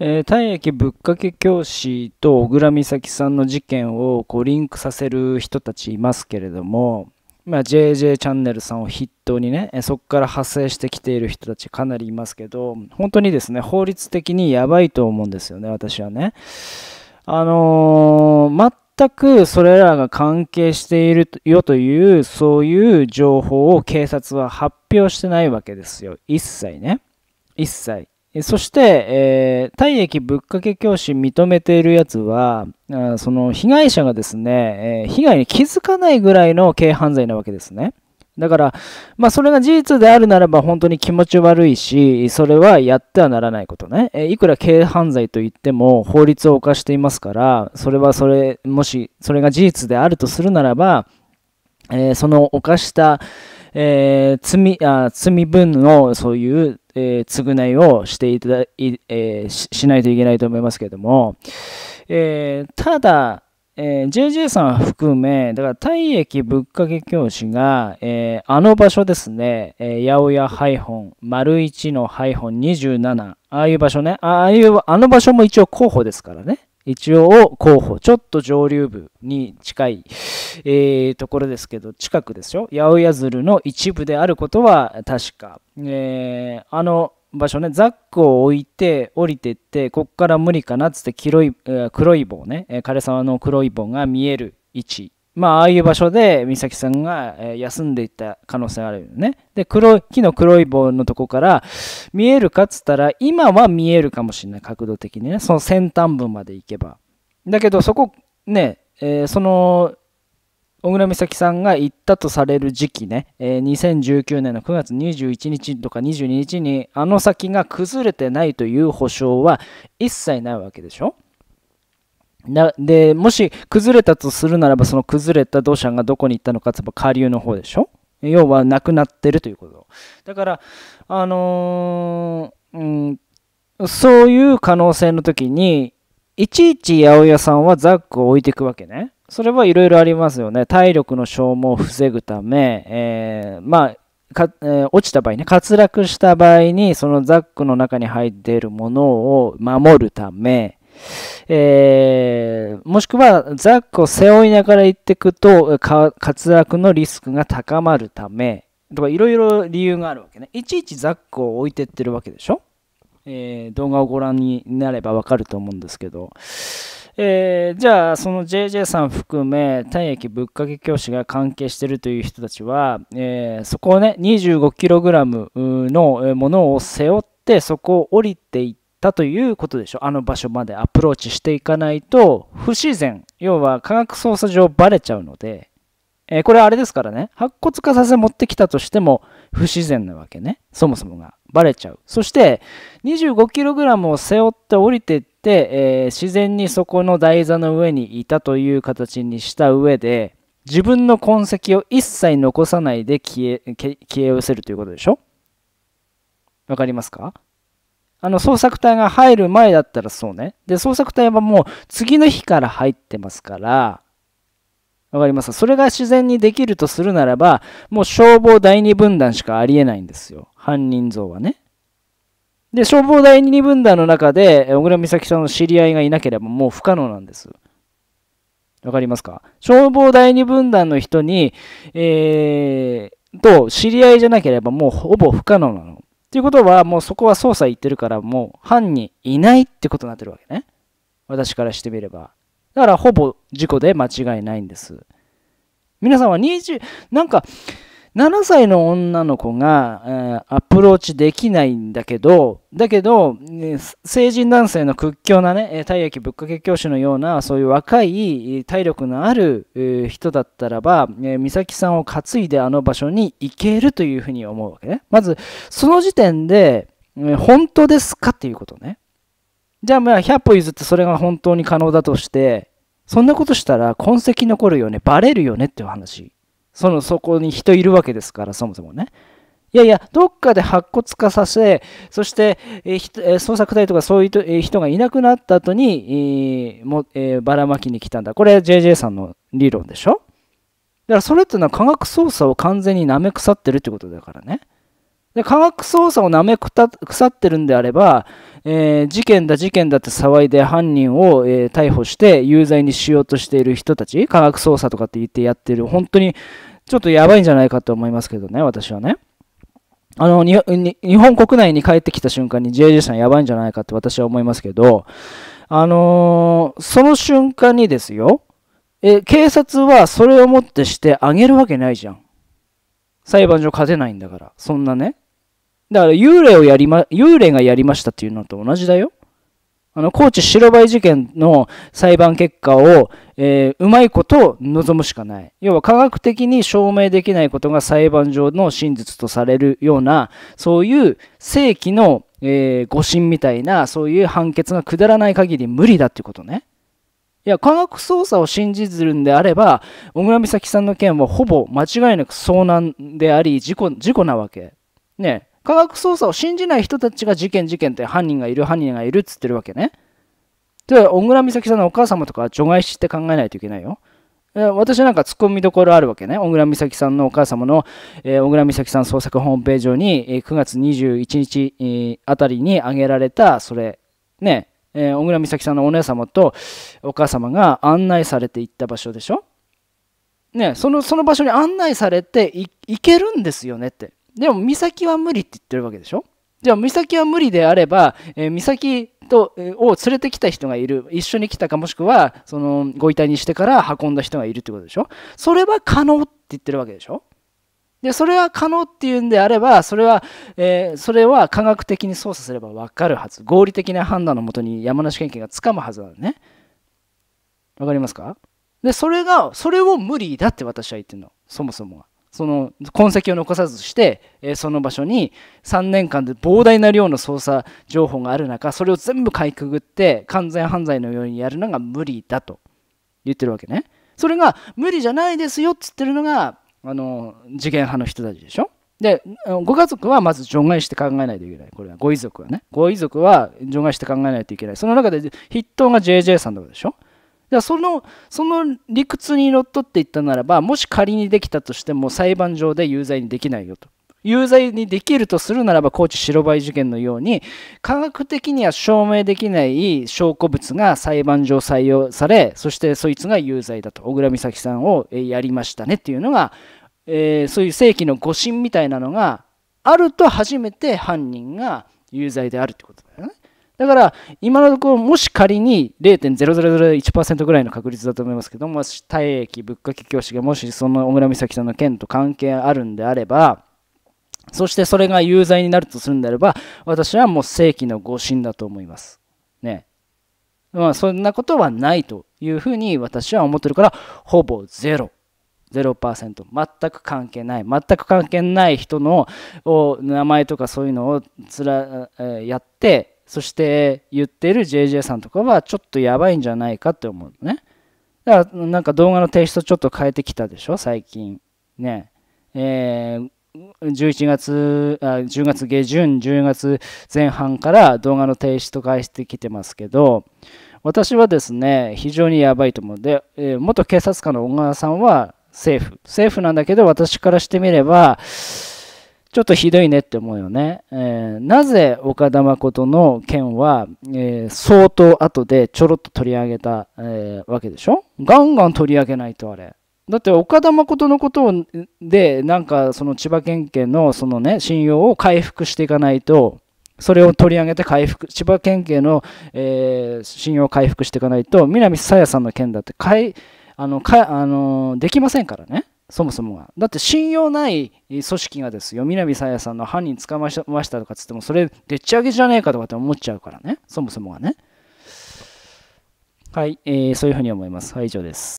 えー、体液ぶっかけ教師と小倉美咲さんの事件をこうリンクさせる人たちいますけれども、まあ、JJ チャンネルさんを筆頭にね、そこから派生してきている人たちかなりいますけど、本当にですね、法律的にやばいと思うんですよね、私はね。あのー、全くそれらが関係しているよという、そういう情報を警察は発表してないわけですよ。一切ね。一切。そして、えー、体液ぶっかけ教師認めているやつは、その被害者がですね、え、被害に気づかないぐらいの軽犯罪なわけですね。だから、まあ、それが事実であるならば本当に気持ち悪いし、それはやってはならないことね。え、いくら軽犯罪といっても法律を犯していますから、それはそれ、もしそれが事実であるとするならば、えー、その犯した、えー、罪あ罪分のそういう、えー、償いをしていただい、えー、しないといけないと思いますけれども、えー、ただ、えー、JJ さん含め、だから体液ぶっかけ教師が、えー、あの場所ですね、えー、八百屋ハイホン、丸1のハイホン27、ああいう場所ね、ああいう、あの場所も一応候補ですからね。一応候補、ちょっと上流部に近い、えー、ところですけど、近くですよ。八百屋鶴の一部であることは確か。えー、あの場所ね、ザックを置いて降りてって、こっから無理かなっつって黒い、えー、黒い棒ね、枯沢の黒い棒が見える位置まあ、ああいう場所で美咲さんが休んでいった可能性があるよね。で、黒い、木の黒い棒のとこから見えるかっつったら、今は見えるかもしれない、角度的にね。その先端部まで行けば。だけど、そこ、ね、えー、その、小倉美咲さんが行ったとされる時期ね、えー、2019年の9月21日とか22日に、あの先が崩れてないという保証は一切ないわけでしょで、もし崩れたとするならば、その崩れた土砂がどこに行ったのかって言えば下流の方でしょ？要はなくなってるということ。だから、あのー、うん、そういう可能性の時に、いちいち八百屋さんはザックを置いていくわけね。それはいろいろありますよね。体力の消耗を防ぐため、えー、まあ、かえー、落ちた場合ね、滑落した場合に、そのザックの中に入っているものを守るため、えー、もしくはザックを背負いながら行っていくと滑落のリスクが高まるためとかいろいろ理由があるわけね。いちいちザックを置いてってるわけでしょ、えー、動画をご覧になればわかると思うんですけど、えー、じゃあその JJ さん含め体液ぶっかけ教師が関係してるという人たちは、え、そこをね 25kg のものを背負ってそこを降りていってたということでしょ。あの場所までアプローチしていかないと、不自然、要は科学捜査上バレちゃうので、えー、これあれですからね、白骨化させ持ってきたとしても不自然なわけね。そもそもが。バレちゃう。そして、25kg を背負って降りてって、えー、自然にそこの台座の上にいたという形にした上で、自分の痕跡を一切残さないで消え消え失せるということでしょ？わかりますか？あの捜索隊が入る前だったらそうね。で、捜索隊はもう次の日から入ってますから、わかります？かそれが自然にできるとするならば、もう消防第二分団しかありえないんですよ。犯人像はね。で、消防第二分団の中で、小倉美咲さんの知り合いがいなければもう不可能なんです。わかりますか？消防第二分団の人に、えー、と知り合いじゃなければもうほぼ不可能なの。っていうことは、もうそこは捜査行ってるから、もう犯人いないってことになってるわけね。私からしてみれば。だから、ほぼ事故で間違いないんです。皆さんは20、なんか、7歳の女の子が、アプローチできないんだけど、だけど、成人男性の屈強なね、体液ぶっかけ教師のような、そういう若い体力のある、人だったらば、えー、美咲さんを担いであの場所に行けるというふうに思うわけね。まず、その時点で、本当ですかっていうことね。じゃあ、まあ、100歩譲ってそれが本当に可能だとして、そんなことしたら痕跡残るよね、バレるよねっていう話。その、そこに人いるわけですから、そもそもね。いやいや、どっかで白骨化させ、そして、えー、捜索隊とかそういう人がいなくなった後に、えー、もえー、ばらまきに来たんだ。これ JJ さんの理論でしょ？だからそれってのは科学捜査を完全に舐め腐ってるってことだからね。で科学捜査をなめくた腐ってるんであれば、えー、事件だ事件だって騒いで犯人を、えー、逮捕して有罪にしようとしている人たち、科学捜査とかって言ってやってる、本当にちょっとやばいんじゃないかと思いますけどね、私はね。あの、日本国内に帰ってきた瞬間に JJ さんやばいんじゃないかって私は思いますけど、あのー、その瞬間にですよ、え、警察はそれをもってしてあげるわけないじゃん。裁判所勝てないんだから、そんなね。だから幽霊をやりま、幽霊がやりましたっていうのと同じだよ。あの、高知白バイ事件の裁判結果を、えー、うまいことを望むしかない。要は科学的に証明できないことが裁判上の真実とされるような、そういう正規の、えー、誤審みたいな、そういう判決が下らない限り無理だっていうことね。いや、科学捜査を信じるんであれば、小倉美咲さんの件はほぼ間違いなく遭難であり、事故、事故なわけ。ね。科学捜査を信じない人たちが事件事件って犯人がいる犯人がいるっつってるわけね。で、小倉美咲さんのお母様とか除外して考えないといけないよ。私なんか突っ込みどころあるわけね。小倉美咲さんのお母様の、えー、小倉美咲さん創作ホームページ上に、えー、9月21日、えー、あたりに挙げられた、それ、ね、えー、小倉美咲さんのお姉様とお母様が案内されて行った場所でしょ？ね、そのその場所に案内されて行けるんですよねって。でも美咲は無理って言ってるわけでしょ？じゃあ美咲は無理であれば、えー、美咲と、えー、を連れてきた人がいる。一緒に来たかもしくはそのご遺体にしてから運んだ人がいるってことでしょ？それは可能って言ってるわけでしょ？でそれは可能っていうんであればそれは、えー、それは科学的に操作すれば分かるはず。合理的な判断のもとに山梨県警がつかむはずなのね。わかりますか？でそれがそれを無理だって私は言ってるの。そもそもは。その痕跡を残さずして、えその場所に3年間で膨大な量の捜査情報がある中それを全部かいくぐって完全犯罪のようにやるのが無理だと言ってるわけね。それが無理じゃないですよっつってるのがあの次元派の人たちでしょ？でご家族はまず除外して考えないといけない。これはご遺族はね。ご遺族は除外して考えないといけない。その中で筆頭が JJ さんだでしょ？じゃそのその理屈にのっとっていったならばもし仮にできたとしても裁判上で有罪にできないよと。有罪にできるとするならば高知白バイ事件のように科学的には証明できない証拠物が裁判上採用されそしてそいつが有罪だと。小倉美咲さんをやりましたね。っていうのが、えー、そういう正規の誤審みたいなのがあると初めて犯人が有罪であるってことだよね。だから、今のところ、もし仮に0.0001%ぐらいの確率だと思いますけども、体液、物価教師がもしその小倉美咲さんの件と関係あるんであれば、そしてそれが有罪になるとするんであれば、私はもう正規の誤審だと思います。ね。まあ、そんなことはないというふうに私は思ってるから、ほぼゼロ。0%全く関係ない全く関係ない人の名前とかそういうのをつらやってそして言ってる JJ さんとかはちょっとやばいんじゃないかって思うのね。だからなんか動画のテイストちょっと変えてきたでしょ、最近。ね。えー11月あ、10月下旬、10月前半から動画のテイスト変えてきてますけど、私はですね、非常にやばいと思う。で、えー、元警察官の小川さんはセーフ。セーフなんだけど、私からしてみれば、ちょっとひどいねって思うよね。えー、なぜ岡田誠の件は、えー、相当後でちょろっと取り上げた、えー、わけでしょ？ガンガン取り上げないとあれ。だって岡田誠のことをで、なんかその千葉県警のそのね、信用を回復していかないと、それを取り上げて回復、千葉県警の、え、信用を回復していかないと、南朝芽さんの件だってかいあのかあのできませんからね。そもそもが。だって信用ない組織がですよ、南朝芽さんの犯人捕まえましたとかつっても、それでっち上げじゃねえかとかって思っちゃうからね、そもそもがね。はい、えー、そういうふうに思います。はい、以上です。